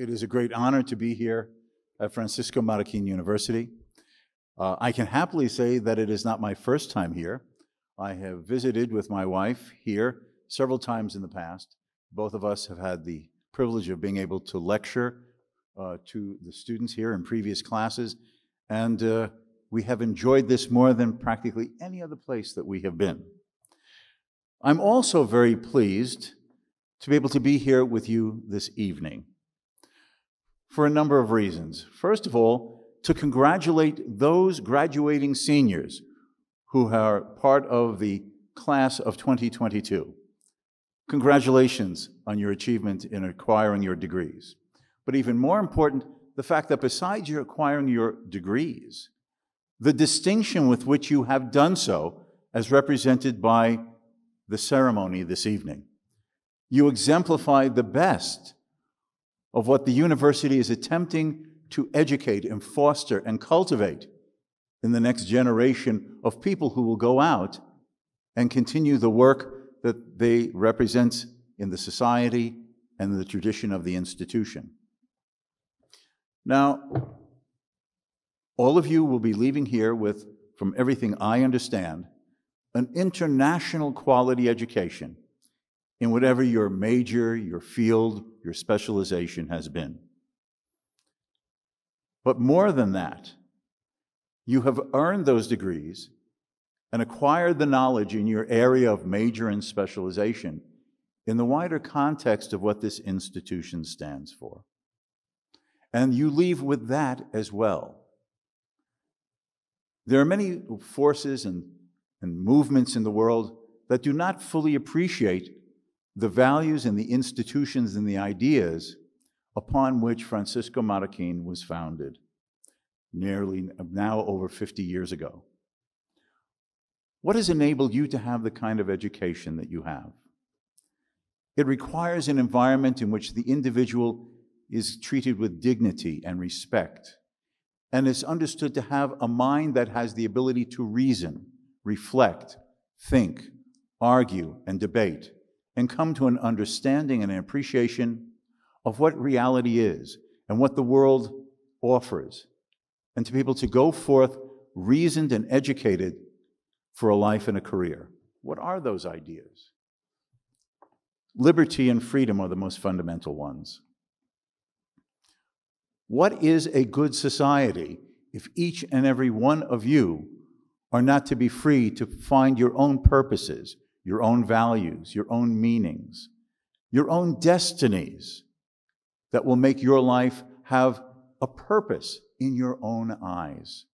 It is a great honor to be here at Francisco Marroquin University. Uh, I can happily say that it is not my first time here. I have visited with my wife here several times in the past. Both of us have had the privilege of being able to lecture uh, to the students here in previous classes, and uh, we have enjoyed this more than practically any other place that we have been. I'm also very pleased to be able to be here with you this evening for a number of reasons. First of all, to congratulate those graduating seniors who are part of the class of 2022. Congratulations on your achievement in acquiring your degrees. But even more important, the fact that besides your acquiring your degrees, the distinction with which you have done so, as represented by the ceremony this evening. You exemplify the best of what the university is attempting to educate and foster and cultivate in the next generation of people who will go out and continue the work that they represent in the society and the tradition of the institution. Now, all of you will be leaving here with, from everything I understand, an international quality education in whatever your major, your field, your specialization has been. But more than that, you have earned those degrees and acquired the knowledge in your area of major and specialization in the wider context of what this institution stands for. And you leave with that as well. There are many forces and, and movements in the world that do not fully appreciate the values and the institutions and the ideas upon which Francisco Marroquin was founded nearly now over 50 years ago. What has enabled you to have the kind of education that you have? It requires an environment in which the individual is treated with dignity and respect and is understood to have a mind that has the ability to reason, reflect, think, argue, and debate and come to an understanding and an appreciation of what reality is and what the world offers, and to be able to go forth reasoned and educated for a life and a career. What are those ideas? Liberty and freedom are the most fundamental ones. What is a good society if each and every one of you are not to be free to find your own purposes, your own values, your own meanings, your own destinies that will make your life have a purpose in your own eyes.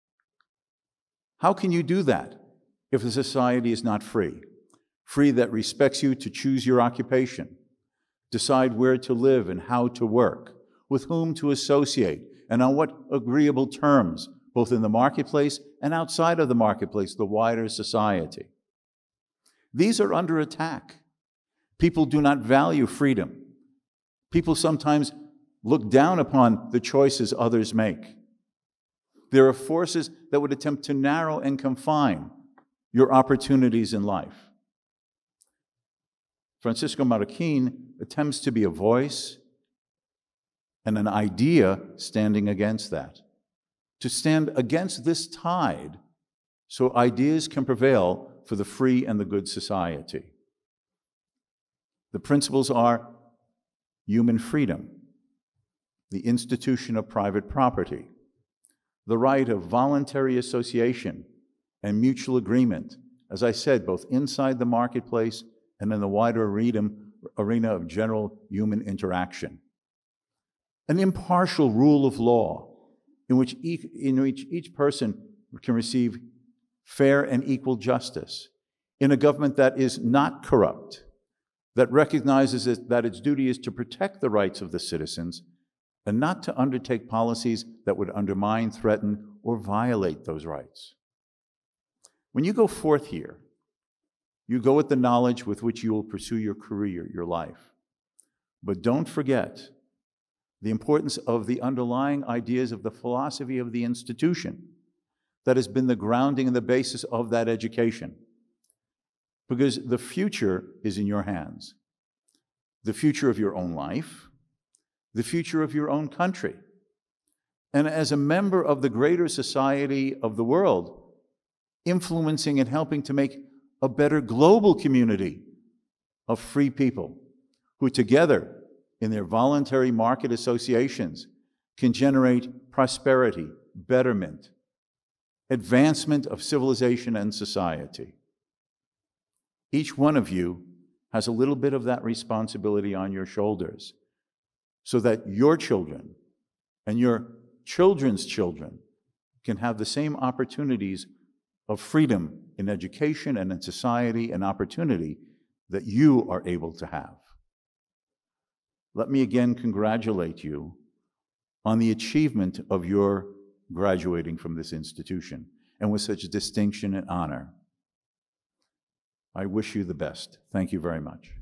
How can you do that if the society is not free? Free that respects you to choose your occupation, decide where to live and how to work, with whom to associate, and on what agreeable terms, both in the marketplace and outside of the marketplace, the wider society. These are under attack. People do not value freedom. People sometimes look down upon the choices others make. There are forces that would attempt to narrow and confine your opportunities in life. Francisco Marroquin attempts to be a voice and an idea standing against that. To stand against this tide so ideas can prevail for the free and the good society. The principles are human freedom, the institution of private property, the right of voluntary association and mutual agreement, as I said, both inside the marketplace and in the wider arena of general human interaction. An impartial rule of law in which each, in which each person can receive fair and equal justice, in a government that is not corrupt, that recognizes that its duty is to protect the rights of the citizens and not to undertake policies that would undermine, threaten, or violate those rights. When you go forth here, you go with the knowledge with which you will pursue your career, your life. But don't forget the importance of the underlying ideas of the philosophy of the institution that has been the grounding and the basis of that education. Because the future is in your hands. The future of your own life, the future of your own country. And as a member of the greater society of the world, influencing and helping to make a better global community of free people who together in their voluntary market associations can generate prosperity, betterment, advancement of civilization and society. Each one of you has a little bit of that responsibility on your shoulders so that your children and your children's children can have the same opportunities of freedom in education and in society and opportunity that you are able to have. Let me again congratulate you on the achievement of your graduating from this institution and with such distinction and honor. I wish you the best. Thank you very much.